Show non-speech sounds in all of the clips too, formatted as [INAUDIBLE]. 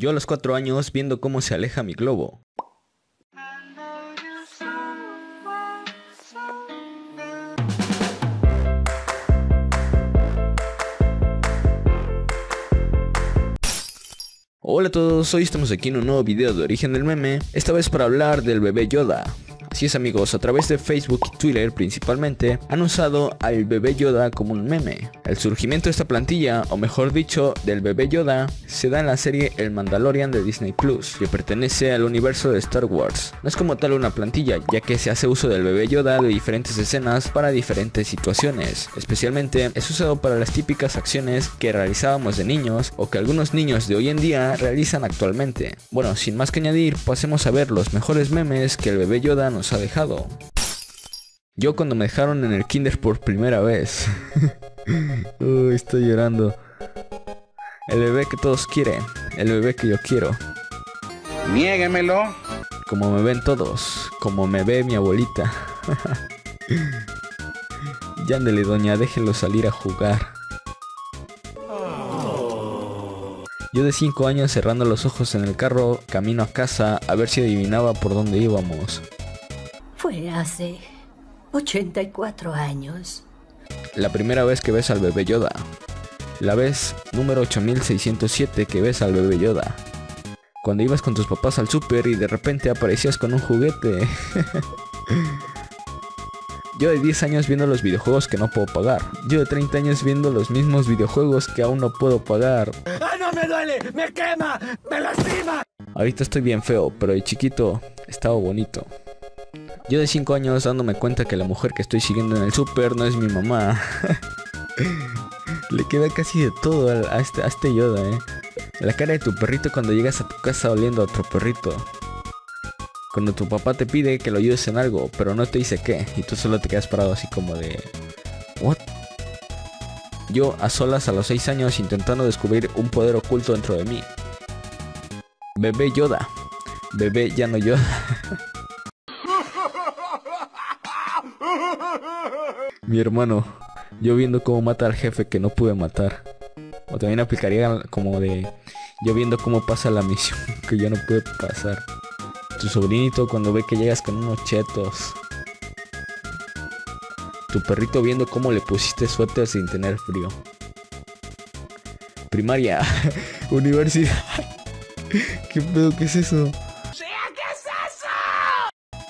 Yo a los 4 años viendo cómo se aleja mi globo. Hola a todos, hoy estamos aquí en un nuevo video de origen del meme, esta vez para hablar del bebé Yoda. Así es amigos, a través de Facebook y Twitter principalmente, han usado al bebé Yoda como un meme. El surgimiento de esta plantilla, o mejor dicho, del bebé Yoda, se da en la serie El Mandalorian de Disney Plus, que pertenece al universo de Star Wars. No es como tal una plantilla, ya que se hace uso del bebé Yoda de diferentes escenas para diferentes situaciones. Especialmente es usado para las típicas acciones que realizábamos de niños o que algunos niños de hoy en día realizan actualmente. Bueno, sin más que añadir, pasemos a ver los mejores memes que el bebé Yoda nos ha dejado. Yo cuando me dejaron en el kinder por primera vez. [LAUGHS] Uy, estoy llorando. El bebé que todos quieren. El bebé que yo quiero. Niéguemelo. Como me ven todos. Como me ve mi abuelita. [LAUGHS] Yándele, doña, déjenlo salir a jugar. Yo de 5 años cerrando los ojos en el carro, camino a casa a ver si adivinaba por dónde íbamos. Fue hace 84 años. La primera vez que ves al bebé Yoda. La vez número 8607 que ves al bebé Yoda. Cuando ibas con tus papás al súper y de repente aparecías con un juguete. [LAUGHS] Yo de 10 años viendo los videojuegos que no puedo pagar. Yo de 30 años viendo los mismos videojuegos que aún no puedo pagar. ¡Ah, no me duele! ¡Me quema! ¡Me lastima! Ahorita estoy bien feo, pero de chiquito estaba bonito. Yo de 5 años dándome cuenta que la mujer que estoy siguiendo en el súper no es mi mamá. [LAUGHS] Le queda casi de todo a este, a este Yoda, eh. La cara de tu perrito cuando llegas a tu casa oliendo a otro perrito. Cuando tu papá te pide que lo ayudes en algo, pero no te dice qué, y tú solo te quedas parado así como de... ¿What? Yo a solas a los 6 años intentando descubrir un poder oculto dentro de mí. Bebé Yoda. Bebé ya no Yoda. [LAUGHS] Mi hermano, yo viendo cómo mata al jefe que no pude matar. O también aplicaría como de yo viendo cómo pasa la misión [LAUGHS] que yo no pude pasar. Tu sobrinito cuando ve que llegas con unos chetos. Tu perrito viendo cómo le pusiste suéter sin tener frío. Primaria. [LAUGHS] Universidad. [LAUGHS] ¿Qué pedo? ¿Qué es eso?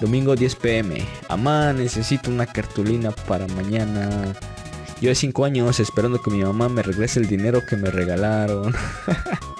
Domingo 10 pm. Amá, necesito una cartulina para mañana. Yo de 5 años esperando que mi mamá me regrese el dinero que me regalaron. [LAUGHS]